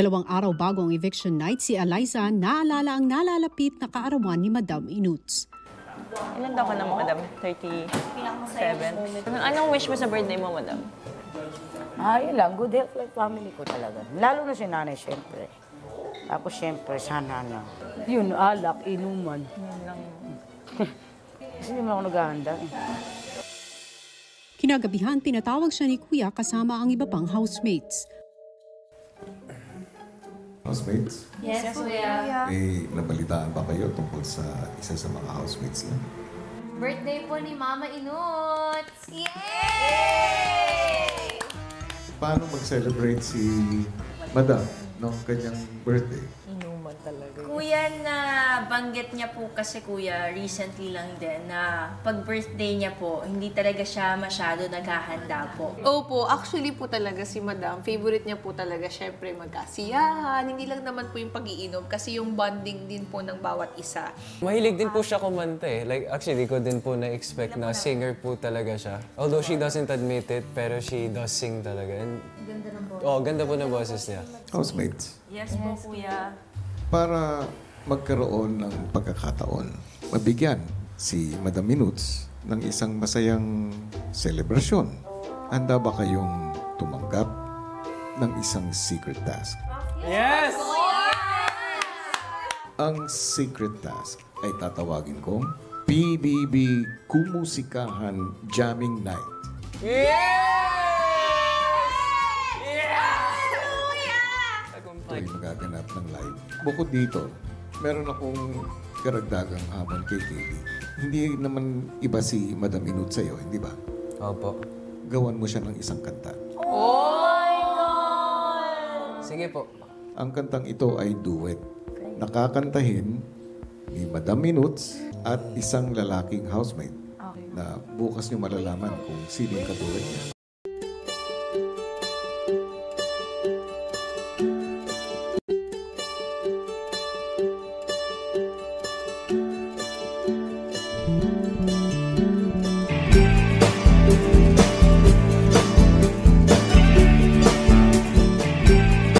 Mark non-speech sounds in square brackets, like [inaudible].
Dalawang araw bago ang eviction night, si Eliza naalala ang nalalapit na kaarawan ni Madam Inuts. Ilan daw ka na, madam? 37? Anong wish mo sa birthday mo, madam? Ah, yun lang. Good health like family ko talaga. Lalo na si nanay, syempre. Tapos syempre, sana na. Yun, alak, inuman. Yun lang. [laughs] Kasi hindi mo ako naghahanda eh. Kinagabihan, tinatawag siya ni Kuya kasama ang iba pang housemates. Housemates? Yes, Kuya. Eh, nabalitaan ba kayo tungkol sa isa sa mga housemates niya? Birthday po ni Mama Inuts! Yay! Paano mag-celebrate si Madam ng kanyang birthday? Talaga. Kuya, na banggit niya po kasi kuya, recently lang din, na pag birthday niya po, hindi talaga siya masyado naghahanda po. Opo, actually po talaga si Madam, favorite niya po talaga syempre magkasiyahan. Hindi lang naman po yung pag-iinom kasi yung bonding din po ng bawat isa. Mahilig din po siya kumanta eh. Like, actually, ko din po na-expect na singer po talaga siya. Although she doesn't admit it, pero she does sing talaga. And, ganda ng boses. Oh, ganda po ng boses niya. Housemates? Yes, po kuya. Para magkaroon ng pagkakataon, mabigyan si Madam Minuts ng isang masayang selebrasyon. Handa ba kayong tumanggap ng isang secret task? Yes! Ang secret task ay tatawagin kong PBB Kumusikahan Jamming Night. Ito ay magaganap ng live. Bukod dito, meron akong karagdagang hamon kay Katie. Hindi naman iba si Madam Inut sa'yo, hindi ba? Opo. Gawan mo siya ng isang kanta. Sige po. Ang kantang ito ay duet. Nakakantahin ni Madam Minuts at isang lalaking housemate na bukas niyo malalaman kung sino yung kaduet niya.